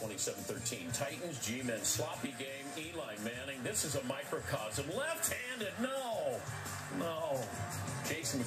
27-13. Titans, G-Men, sloppy game, Eli Manning. This is a microcosm. Left-handed, no, no. Jason